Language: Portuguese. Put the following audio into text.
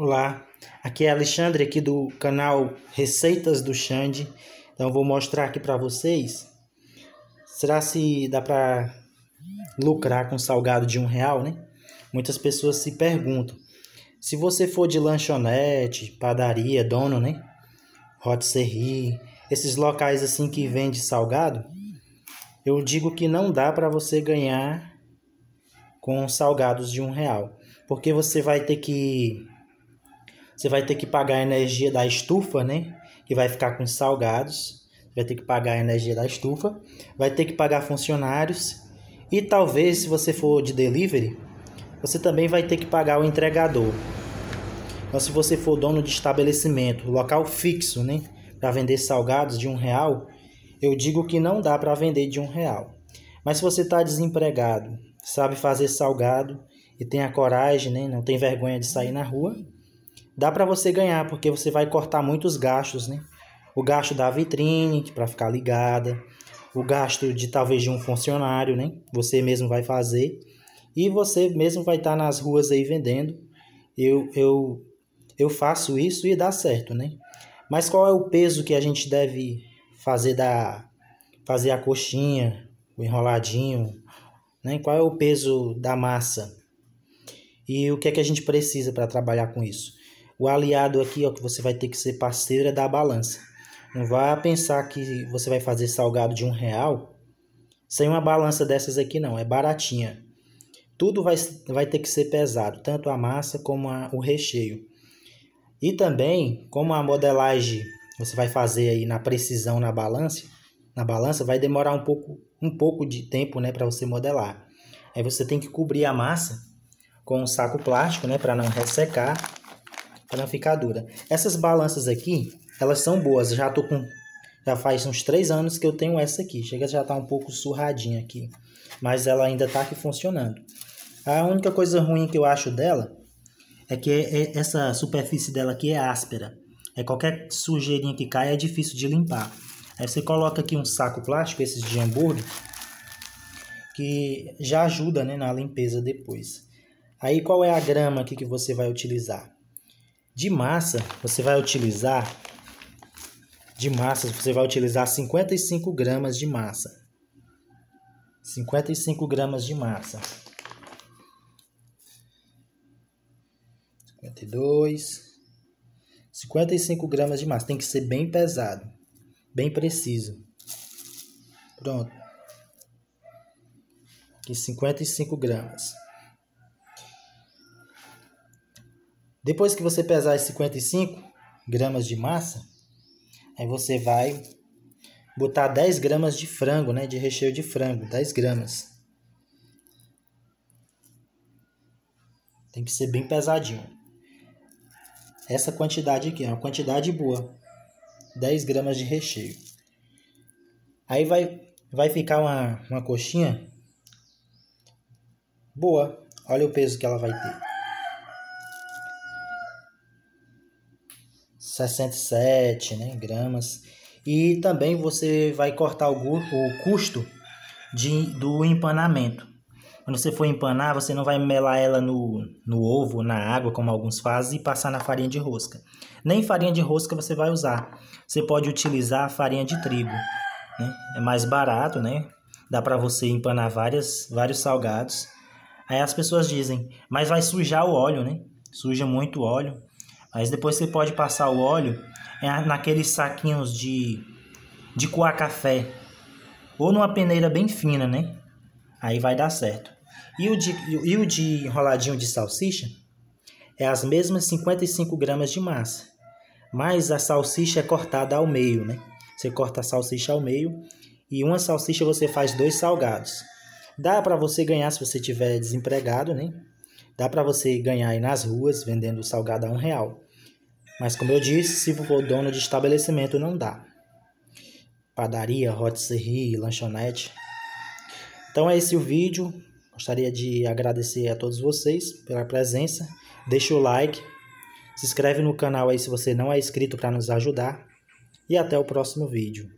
Olá, aqui é Alexandre aqui do canal Receitas do Xande. Então vou mostrar aqui para vocês. Será se dá para lucrar com salgado de um real, né? Muitas pessoas se perguntam. Se você for de lanchonete, padaria, dono, né? Rotisserie, esses locais assim que vende salgado, eu digo que não dá para você ganhar com salgados de um real, porque você vai ter que você vai ter que pagar a energia da estufa, né? Que vai ficar com salgados. Vai ter que pagar a energia da estufa. Vai ter que pagar funcionários. E talvez, se você for de delivery, você também vai ter que pagar o entregador. Então, se você for dono de estabelecimento, local fixo, né? Para vender salgados de um real, eu digo que não dá para vender de um real. Mas se você está desempregado, sabe fazer salgado e tem a coragem, né? não tem vergonha de sair na rua, dá para você ganhar, porque você vai cortar muitos gastos, né? O gasto da vitrine, para ficar ligada, o gasto de talvez de um funcionário, né? Você mesmo vai fazer e você mesmo vai estar tá nas ruas aí vendendo. Eu, eu, eu faço isso e dá certo, né? Mas qual é o peso que a gente deve fazer da fazer a coxinha, o enroladinho, né? Qual é o peso da massa? E o que é que a gente precisa para trabalhar com isso? O aliado aqui, ó, que você vai ter que ser parceiro é da balança. Não vá pensar que você vai fazer salgado de um real sem uma balança dessas aqui não, é baratinha. Tudo vai, vai ter que ser pesado, tanto a massa como a, o recheio. E também, como a modelagem você vai fazer aí na precisão na balança, na balança vai demorar um pouco, um pouco de tempo, né, para você modelar. Aí você tem que cobrir a massa com um saco plástico, né, para não ressecar para não ficar dura. Essas balanças aqui, elas são boas. Já tô com já faz uns três anos que eu tenho essa aqui. Chega já tá um pouco surradinha aqui, mas ela ainda tá aqui funcionando. A única coisa ruim que eu acho dela é que é, é, essa superfície dela aqui é áspera. É qualquer sujeirinha que cai é difícil de limpar. Aí você coloca aqui um saco plástico, esses de hambúrguer, que já ajuda né, na limpeza depois. Aí qual é a grama aqui que você vai utilizar? De massa, você vai utilizar de massa, você vai utilizar 55 gramas de massa. 55 gramas de massa. 52. 55 gramas de massa. Tem que ser bem pesado. Bem preciso. Pronto. Aqui 55 gramas. Depois que você pesar as 55 gramas de massa, aí você vai botar 10 gramas de frango, né? De recheio de frango, 10 gramas. Tem que ser bem pesadinho. Essa quantidade aqui é uma quantidade boa. 10 gramas de recheio. Aí vai, vai ficar uma, uma coxinha boa. Olha o peso que ela vai ter. 67 né, gramas. E também você vai cortar o, o custo de, do empanamento. Quando você for empanar, você não vai melar ela no, no ovo, na água, como alguns fazem, e passar na farinha de rosca. Nem farinha de rosca você vai usar. Você pode utilizar a farinha de trigo. Né? É mais barato, né? Dá para você empanar várias, vários salgados. Aí as pessoas dizem, mas vai sujar o óleo, né? Suja muito óleo. Mas depois você pode passar o óleo naqueles saquinhos de, de coar café. Ou numa peneira bem fina, né? Aí vai dar certo. E o de, e o de enroladinho de salsicha é as mesmas 55 gramas de massa. Mas a salsicha é cortada ao meio, né? Você corta a salsicha ao meio e uma salsicha você faz dois salgados. Dá para você ganhar se você tiver desempregado, né? Dá para você ganhar aí nas ruas vendendo salgado a um real. Mas como eu disse, se for dono de estabelecimento não dá. Padaria, rotisserie, lanchonete. Então é esse o vídeo. Gostaria de agradecer a todos vocês pela presença. Deixa o like. Se inscreve no canal aí se você não é inscrito para nos ajudar. E até o próximo vídeo.